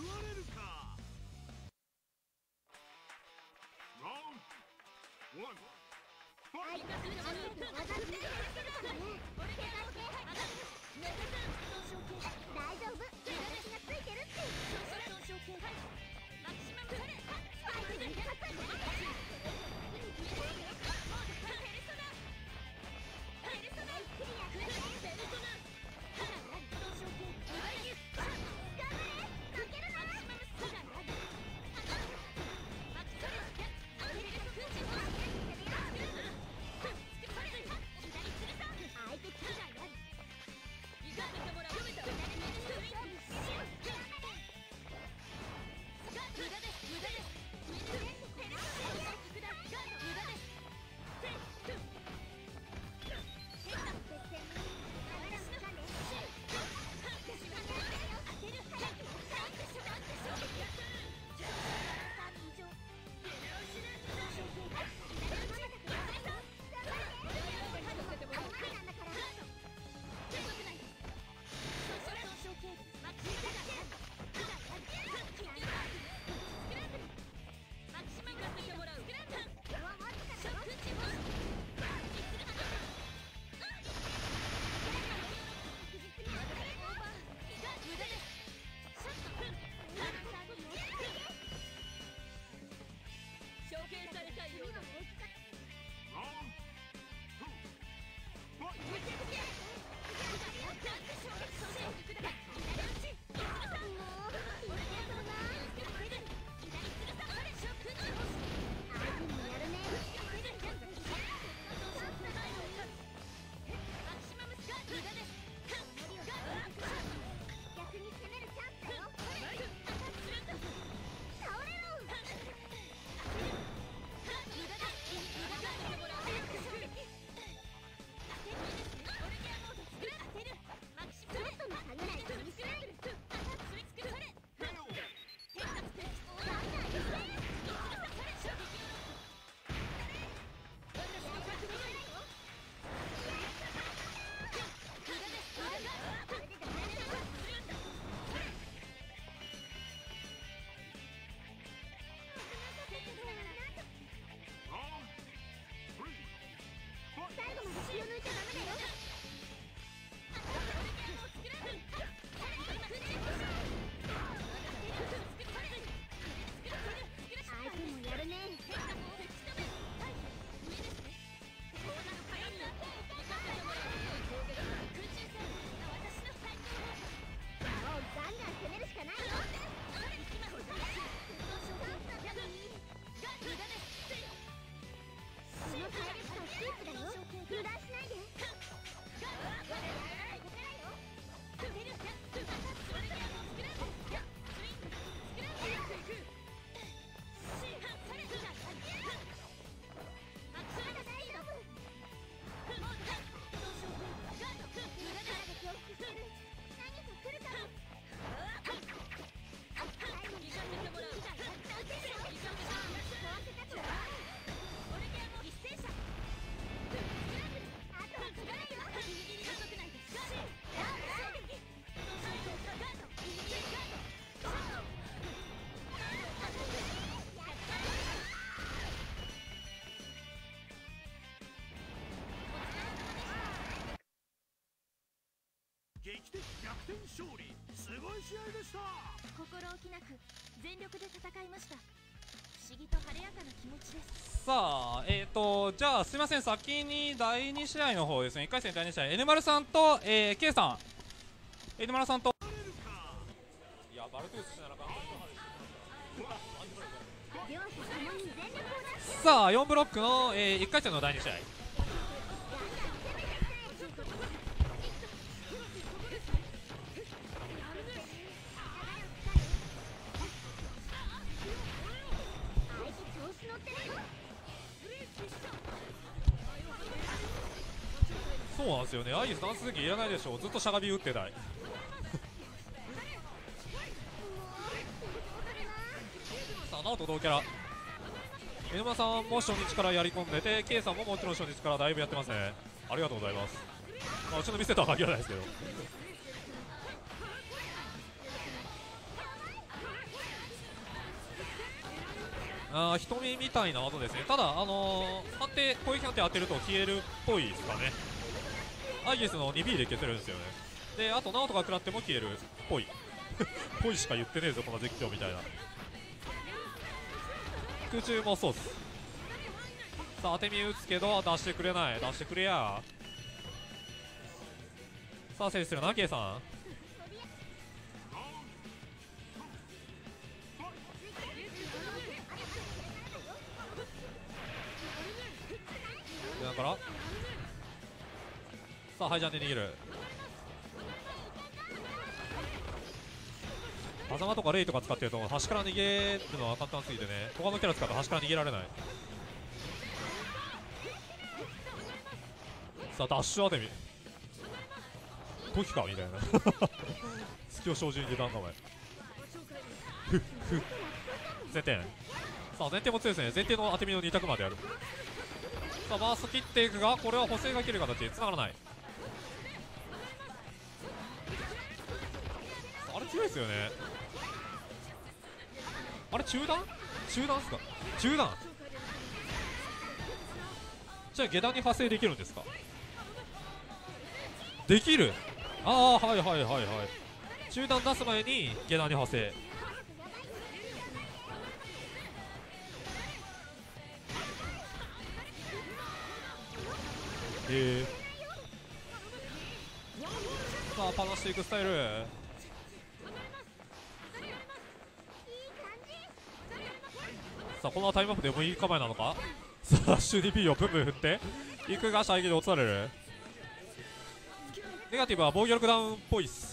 報われるか？ラウンドワンファイト大丈夫私がつい。てるって相的逆転勝利。すごい試合でした。心置きなく全力で戦いました。不思議と晴れやかな気持ちです。さあ、えーと、じゃあすいません、先に第2試合の方ですね、1回戦第2試合、N 丸さんと、えー、K さん、N 丸さんと、いや、バルトゥースしならか両者ともに全力を出しさあ、4ブロックの、えー、1回戦の第2試合。そうなんですよね、アイスダンス続きいらないでしょう、ずっとしゃがみ打ってない。さあ、なおと同キャラ。N 丸さんも初日からやり込んでて、K さんももちろん初日からだいぶやってますね。ありがとうございます。まあ、うちの店とは限らないですけど。あー瞳みたいな技ですねただあのー、判定攻撃判定当てると消えるっぽいですかねアイギスの 2B で消せるんですよね。であとナオトが食らっても消える。っぽい。ぽいしか言ってねえぞこの絶叫みたいな。空中もそうっす。さあ当て身打つけど出してくれない。出してくれや。さあ制するな K さん。さあハイジャンで逃げる。狭間とかレイとか使ってると端から逃げるのは簡単すぎてね。他のキャラ使うと端から逃げられない。さあダッシュ当てみ時かみたいな。隙を生じに下段構え。ふっふっ。前転。さあ前転も強いですね。前転の当て身の2択までやる。さあバースト切っていくがこれは補正が切る形繋がらない。強いですよね。あれ中段中段っすか？中段じゃあ下段に派生できるんですか？できる。ああはいはいはいはい。中段出す前に下段に派生。えー、さあパナしていくスタイル。さあこのタイムアップでもいい構えなのか？さあシュディ P をブンブン振って。いくが射撃で落とされる。ネガティブは防御力ダウンっぽいっす。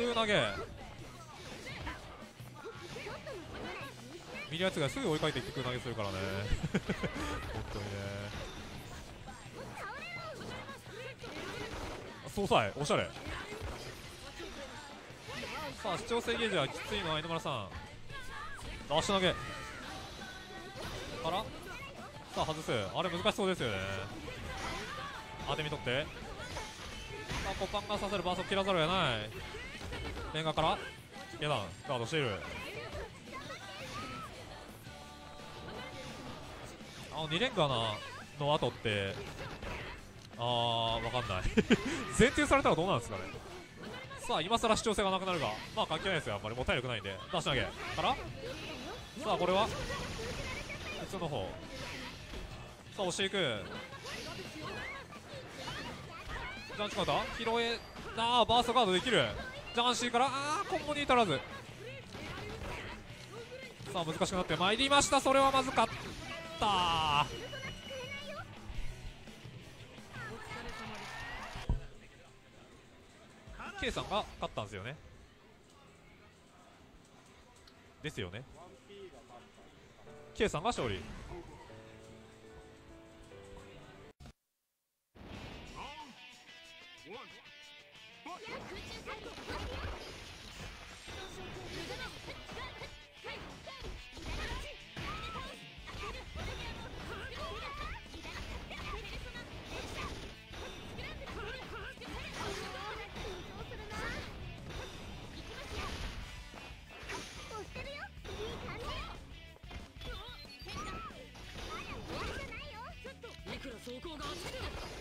さあ空投げ見るやつがすぐ追いかけてきて空投げするからね本当にね総裁おしゃれさあ視聴制ゲージはきついのは犬村さんダッシュ投げからさあ外すあれ難しそうですよね当て身取ってさあコパンが刺せるバースを切らざるを得ないレンガから？下段ガードしているあの2連ガナの後ってあーわかんない。前提されたらどうなんですかね。さあ今更視聴性がなくなるがまあ関係ないですよ。あんまり。もう体力ないんで。出し投げ。から？さあこれは？普通の方。さあ押していく。ジャンチカウンター？拾えあー。バーストガードできる。ジャンシーからあーコンボに至らず。さあ難しくなってまいりました。それはまずかった。ー K さんが勝ったんですよね。ですよね。K さんが勝利。攻が焦る。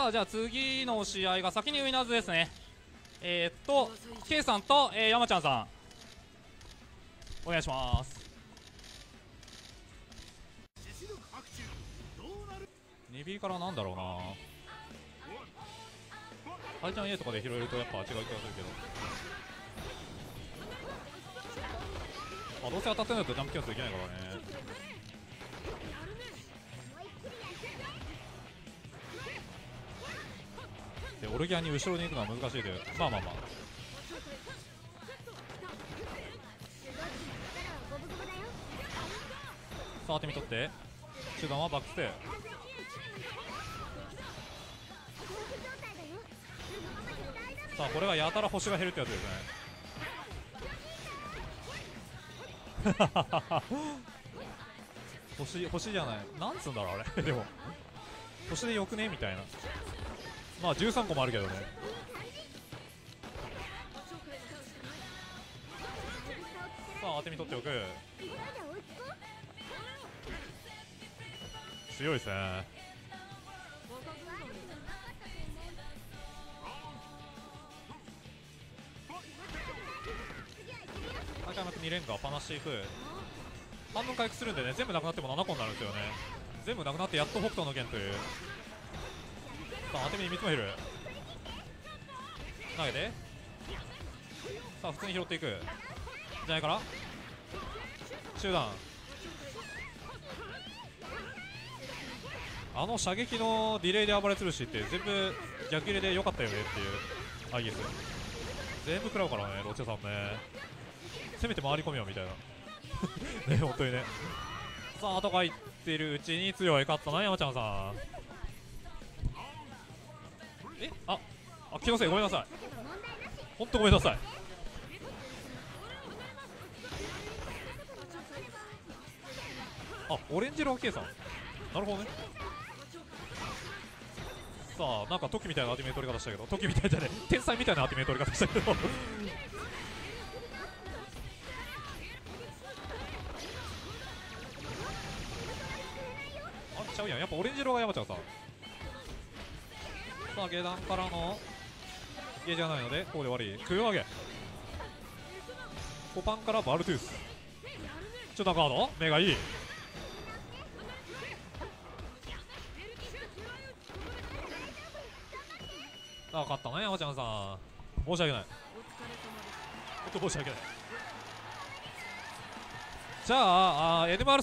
さあじゃあ次の試合が先にウィナーズですね。えー、っと K さんと、えー、山ちゃんさん。お願いします。実力白昼どうなる 2B からなんだろうな。ハイちゃん A とかで拾えるとやっぱ違う気がするけど。あどうせ当たってないとジャンプキャンセルできないからね。でオルギアに後ろに行くのは難しいでまあまあまあ。さあ当てみ取って。中段はバックステ恐怖状態だよそのままじゃ大ダメさあこれがやたら星が減るってやつですね。星星じゃない。なんつうんだろうあれ。でも。星でよくね？みたいな。まあ13個もあるけどね。さあ当てみ取っておく。強いですね。赤山君2連ガーパナしていく半分回復するんでね全部なくなっても7個になるんですよね。全部なくなってやっと北斗の剣という。さあ当て身に三つも減る。投げて。さあ普通に拾っていく。じゃないかな。中段。あの射撃のディレイで暴れつるしって全部逆切れで良かったよねっていうアイゲス。全部食らうからねロチェさんね。せめて回り込みよみたいな。ね本当にね。さあ後が言ってるうちに強い。勝ったな山ちゃんさん。えああ気のせいごめんなさい。本当ごめんなさい。あオレンジロー K さん。なるほどね。さあなんかトキみたいなアティメー取り方したけど。トキみたいじゃね天才みたいなアティメー取り方したけど。あちゃうやん。やっぱオレンジ色が山ちゃんささあ下段からのゲーじゃないのでここで終わり空上げコパンからバルトゥースちょっとカード目がいいあ勝ったね山ちゃんさん申し訳ない本当申し訳ないじゃああ NMR さん